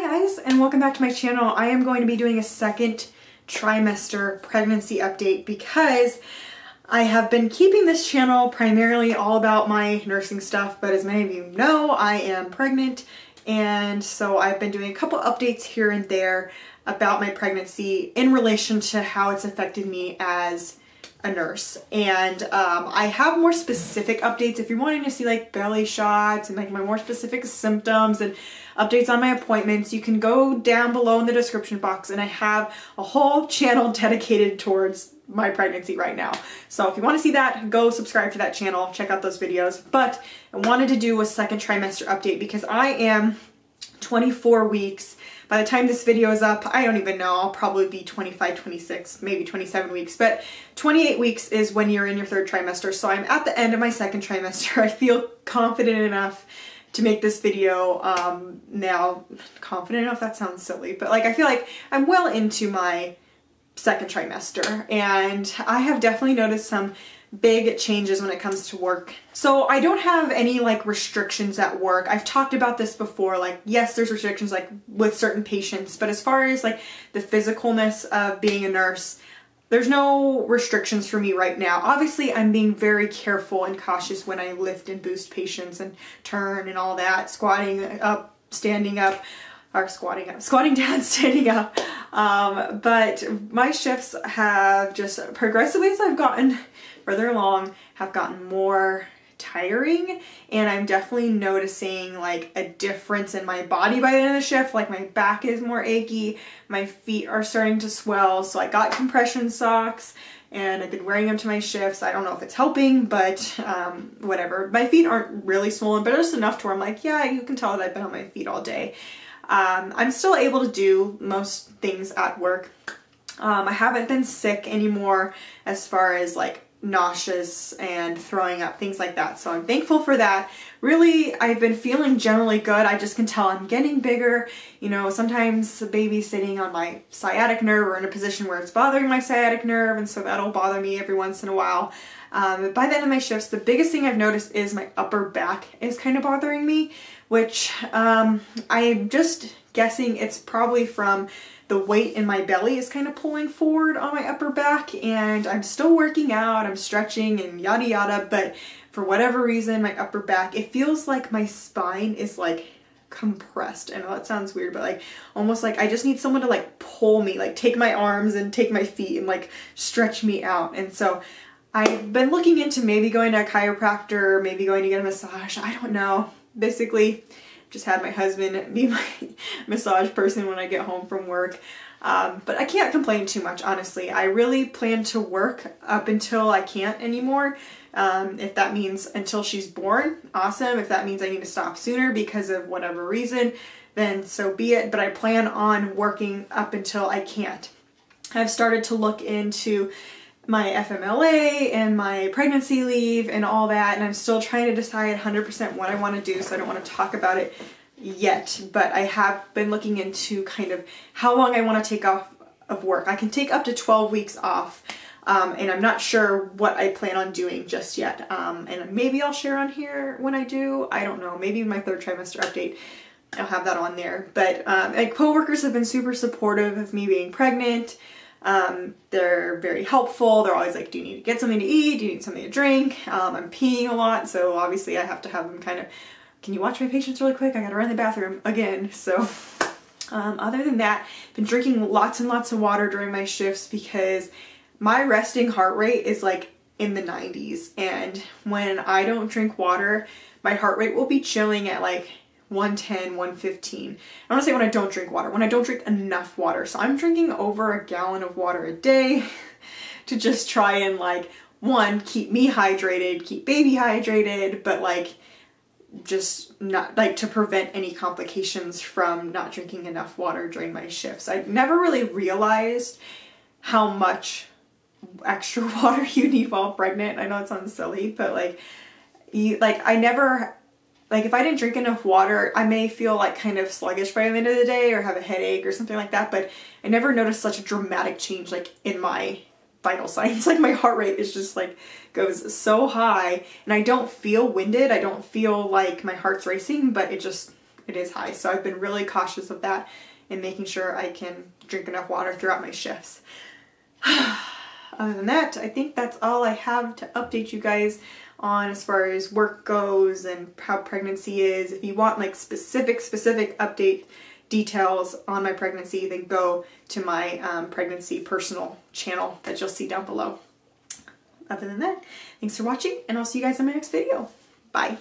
Hi guys and welcome back to my channel. I am going to be doing a second trimester pregnancy update because I have been keeping this channel primarily all about my nursing stuff but as many of you know I am pregnant and so I've been doing a couple updates here and there about my pregnancy in relation to how it's affected me as a nurse and um, I have more specific updates if you're wanting to see like belly shots and like my more specific symptoms and updates on my appointments you can go down below in the description box and I have a whole channel dedicated towards my pregnancy right now so if you want to see that go subscribe to that channel check out those videos but I wanted to do a second trimester update because I am 24 weeks by the time this video is up, I don't even know, I'll probably be 25, 26, maybe 27 weeks, but 28 weeks is when you're in your third trimester. So I'm at the end of my second trimester. I feel confident enough to make this video um, now. Confident enough, that sounds silly, but like I feel like I'm well into my second trimester and I have definitely noticed some big changes when it comes to work. So I don't have any like restrictions at work. I've talked about this before, like yes, there's restrictions like with certain patients, but as far as like the physicalness of being a nurse, there's no restrictions for me right now. Obviously, I'm being very careful and cautious when I lift and boost patients and turn and all that, squatting up, standing up, or squatting up, squatting down, standing up. Um, but my shifts have just progressively as I've gotten further along have gotten more tiring and I'm definitely noticing like a difference in my body by the end of the shift. Like my back is more achy my feet are starting to swell so I got compression socks and I've been wearing them to my shifts. I don't know if it's helping but um, whatever. My feet aren't really swollen but just enough to where I'm like yeah you can tell that I've been on my feet all day. Um, I'm still able to do most things at work. Um, I haven't been sick anymore as far as like nauseous and throwing up, things like that. So I'm thankful for that. Really, I've been feeling generally good. I just can tell I'm getting bigger. You know, sometimes the baby's sitting on my sciatic nerve or in a position where it's bothering my sciatic nerve, and so that'll bother me every once in a while. Um, by the end of my shifts, the biggest thing I've noticed is my upper back is kind of bothering me, which um, I'm just guessing it's probably from the weight in my belly is kind of pulling forward on my upper back and I'm still working out, I'm stretching and yada yada, but for whatever reason, my upper back, it feels like my spine is like compressed. I know that sounds weird, but like almost like I just need someone to like pull me, like take my arms and take my feet and like stretch me out. And so I've been looking into maybe going to a chiropractor, maybe going to get a massage. I don't know. Basically, just had my husband be my massage person when I get home from work. Um, but I can't complain too much, honestly. I really plan to work up until I can't anymore. Um, if that means until she's born, awesome. If that means I need to stop sooner because of whatever reason, then so be it. But I plan on working up until I can't. I've started to look into my FMLA and my pregnancy leave and all that and I'm still trying to decide 100% what I want to do so I don't want to talk about it yet but I have been looking into kind of how long I want to take off of work. I can take up to 12 weeks off um, and I'm not sure what I plan on doing just yet um, and maybe I'll share on here when I do. I don't know maybe my third trimester update I'll have that on there but um, my coworkers have been super supportive of me being pregnant um, they're very helpful. They're always like, do you need to get something to eat? Do you need something to drink? Um, I'm peeing a lot, so obviously I have to have them kind of, can you watch my patients really quick? I gotta run the bathroom again. So um, other than that, I've been drinking lots and lots of water during my shifts because my resting heart rate is like in the 90s. And when I don't drink water, my heart rate will be chilling at like 110, 115. I want to say when I don't drink water, when I don't drink enough water. So I'm drinking over a gallon of water a day to just try and like, one, keep me hydrated, keep baby hydrated, but like, just not like to prevent any complications from not drinking enough water during my shifts. I never really realized how much extra water you need while pregnant. I know it sounds silly, but like you like I never like if I didn't drink enough water, I may feel like kind of sluggish by the end of the day or have a headache or something like that, but I never noticed such a dramatic change like in my vital signs. Like my heart rate is just like goes so high and I don't feel winded. I don't feel like my heart's racing, but it just it is high. So I've been really cautious of that and making sure I can drink enough water throughout my shifts. Other than that, I think that's all I have to update you guys on as far as work goes and how pregnancy is. If you want like specific, specific update details on my pregnancy, then go to my um, pregnancy personal channel that you'll see down below. Other than that, thanks for watching and I'll see you guys in my next video. Bye.